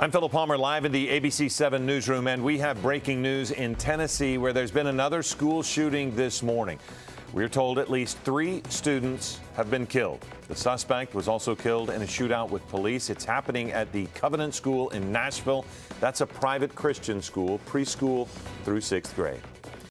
I'm Philip Palmer live in the ABC 7 newsroom, and we have breaking news in Tennessee where there's been another school shooting this morning. We're told at least three students have been killed. The suspect was also killed in a shootout with police. It's happening at the Covenant School in Nashville. That's a private Christian school, preschool through sixth grade.